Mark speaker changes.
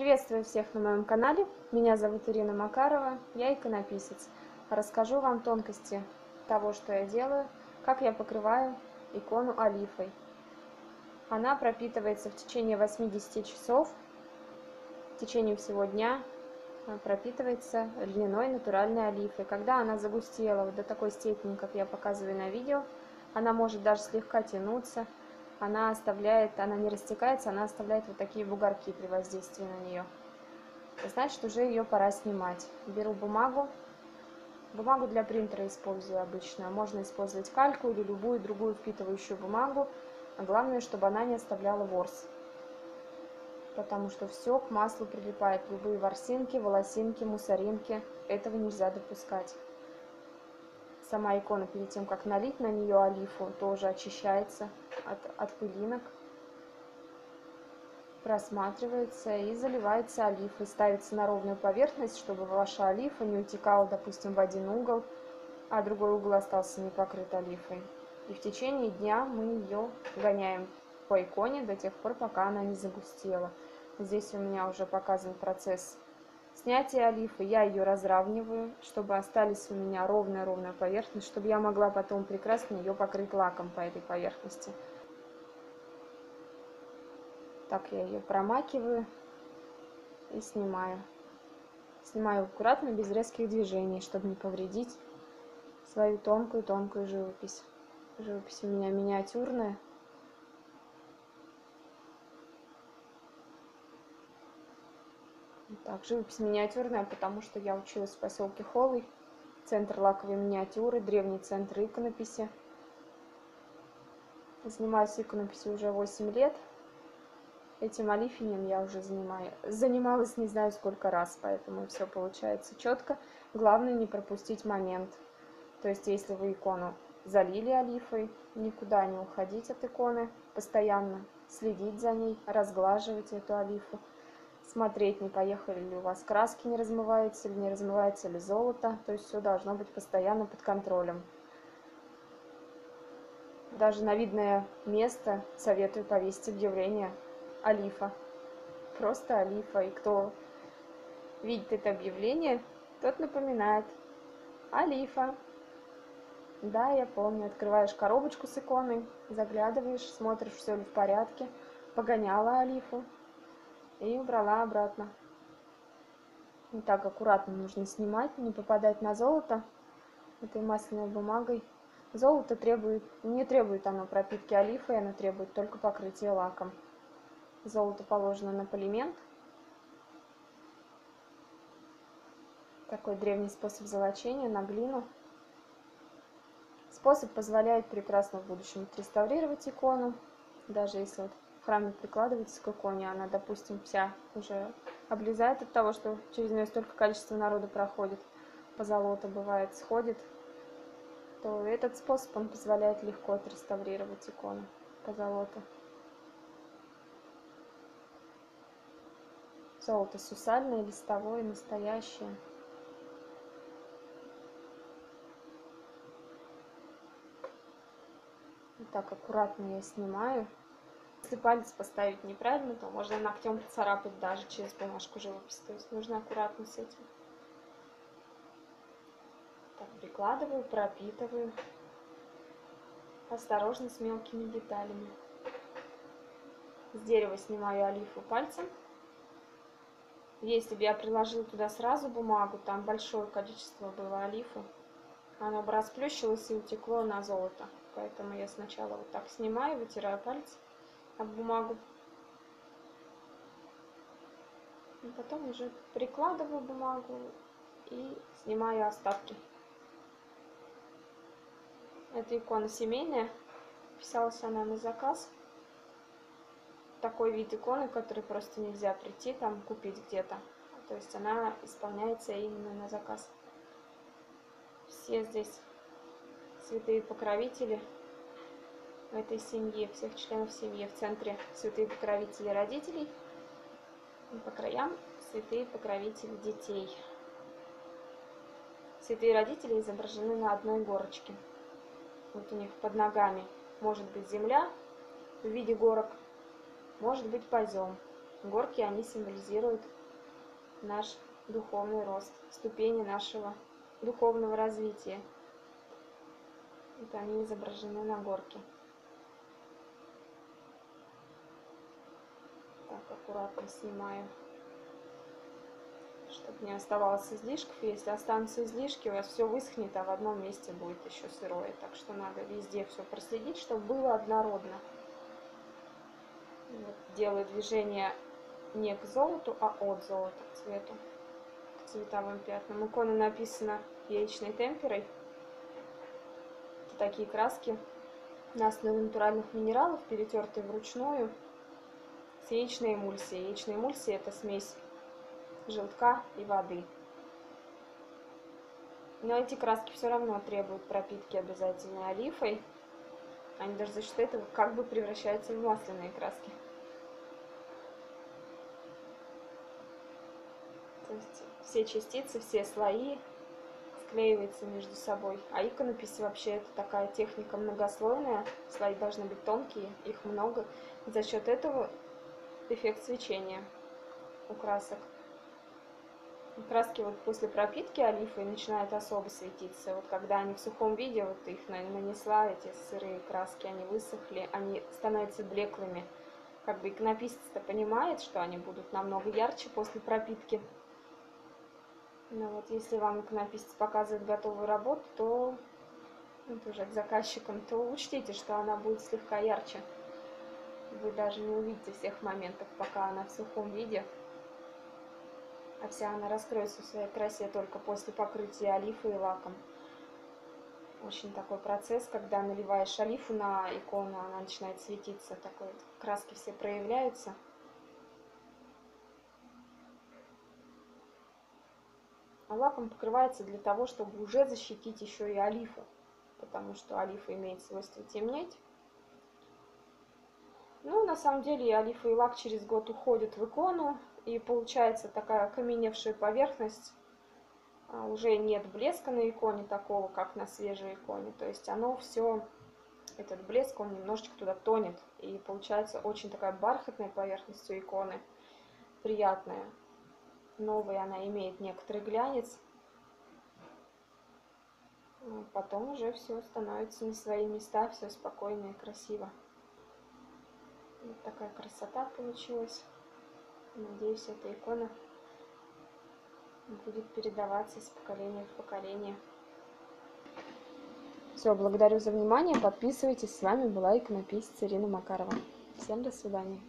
Speaker 1: Приветствую всех на моем канале. Меня зовут Ирина Макарова, я иконописец. Расскажу вам тонкости того, что я делаю, как я покрываю икону олифой. Она пропитывается в течение 80 часов, в течение всего дня пропитывается льняной натуральной олифой. Когда она загустела вот до такой степени, как я показываю на видео, она может даже слегка тянуться, она оставляет, она не растекается, она оставляет вот такие бугорки при воздействии на нее. Значит, уже ее пора снимать. Беру бумагу. Бумагу для принтера использую обычно. Можно использовать кальку или любую другую впитывающую бумагу. А главное, чтобы она не оставляла ворс. Потому что все к маслу прилипает. Любые ворсинки, волосинки, мусоринки. Этого нельзя допускать сама икона перед тем, как налить на нее олифу, тоже очищается от, от пылинок, просматривается и заливается олифой, ставится на ровную поверхность, чтобы ваша олифа не утекала, допустим, в один угол, а другой угол остался не покрыт олифой. И в течение дня мы ее гоняем по иконе до тех пор, пока она не загустела. Здесь у меня уже показан процесс снятие олифы я ее разравниваю, чтобы остались у меня ровная-ровная поверхность, чтобы я могла потом прекрасно ее покрыть лаком по этой поверхности. Так я ее промакиваю и снимаю. Снимаю аккуратно, без резких движений, чтобы не повредить свою тонкую-тонкую живопись. Живопись у меня миниатюрная. Так, живопись миниатюрная, потому что я училась в поселке Холый, центр лаковой миниатюры, древний центр иконописи. Занимаюсь иконописью уже 8 лет. Этим олифинием я уже занимаю, занималась не знаю сколько раз, поэтому все получается четко. Главное не пропустить момент. То есть, если вы икону залили олифой, никуда не уходить от иконы, постоянно следить за ней, разглаживать эту олифу смотреть, не поехали ли у вас краски, не размываются ли, не размывается ли золото. То есть все должно быть постоянно под контролем. Даже на видное место советую повесить объявление Алифа. Просто Алифа. И кто видит это объявление, тот напоминает Алифа. Да, я помню. Открываешь коробочку с иконой, заглядываешь, смотришь, все ли в порядке. Погоняла Алифу, и убрала обратно. И так аккуратно нужно снимать, не попадать на золото этой масляной бумагой. Золото требует, не требует оно пропитки олифой, оно требует только покрытия лаком. Золото положено на полимент. Такой древний способ золочения на глину. Способ позволяет прекрасно в будущем отреставрировать икону, даже если вот храме прикладывается к иконе, она, допустим, вся уже облезает от того, что через нее столько количества народу проходит, по золоту бывает, сходит, то этот способ, он позволяет легко отреставрировать икону по золоту. Золото сусальное, листовое, настоящее. Вот так аккуратно я снимаю. Если палец поставить неправильно, то можно ногтем поцарапать даже через бумажку живопись. То есть нужно аккуратно с этим. Так, прикладываю, пропитываю. Осторожно с мелкими деталями. С дерева снимаю олифу пальцем. Если бы я приложила туда сразу бумагу, там большое количество было олифу, оно бы расплющилось и утекло на золото. Поэтому я сначала вот так снимаю, вытираю пальцы об бумагу. И потом уже прикладываю бумагу и снимаю остатки. Это икона семейная. Писалась она на заказ. Такой вид иконы, который просто нельзя прийти там купить где-то. То есть она исполняется именно на заказ. Все здесь святые покровители этой семье, всех членов семьи. В центре святые покровители родителей, по краям святые покровители детей. Святые родители изображены на одной горочке. Вот у них под ногами может быть земля в виде горок, может быть позем. Горки, они символизируют наш духовный рост, ступени нашего духовного развития. Вот они изображены на горке. Так, аккуратно снимаю, чтобы не оставалось излишков. Если останутся излишки, у вас все высохнет, а в одном месте будет еще сырое. Так что надо везде все проследить, чтобы было однородно. Вот, делаю движение не к золоту, а от золота к цвету, к цветовым пятнам. Икона написана яичной темперой. Это такие краски на основе натуральных минералов, перетертые вручную с яичной эмульсией. Яичная эмульсия – это смесь желтка и воды. Но эти краски все равно требуют пропитки обязательно олифой. Они даже за счет этого как бы превращаются в масляные краски. То есть все частицы, все слои склеиваются между собой. А иконопись вообще это такая техника многослойная. Слои должны быть тонкие, их много. За счет этого эффект свечения у красок. Краски вот после пропитки олифой начинают особо светиться. Вот когда они в сухом виде, вот их нанесла, эти сырые краски, они высохли, они становятся блеклыми. Как бы иконописец-то понимает, что они будут намного ярче после пропитки. Но вот если вам иконописец показывает готовую работу, то это уже к заказчикам, то учтите, что она будет слегка ярче. Вы даже не увидите всех моментов, пока она в сухом виде а вся она раскроется в своей красе только после покрытия олифой и лаком. Очень такой процесс, когда наливаешь олифу на икону, она начинает светиться, такой краски все проявляются. А лаком покрывается для того, чтобы уже защитить еще и олифу, потому что олифа имеет свойство темнеть. Ну, на самом деле, и лак через год уходят в икону, и получается такая окаменевшая поверхность, а, уже нет блеска на иконе такого, как на свежей иконе, то есть оно все, этот блеск, он немножечко туда тонет, и получается очень такая бархатная поверхность у иконы, приятная, новая она имеет некоторый глянец, ну, потом уже все становится на свои места, все спокойно и красиво. Вот такая красота получилась. Надеюсь, эта икона будет передаваться из поколения в поколение. Все, благодарю за внимание. Подписывайтесь. С вами была иконописец Ирина Макарова. Всем до свидания.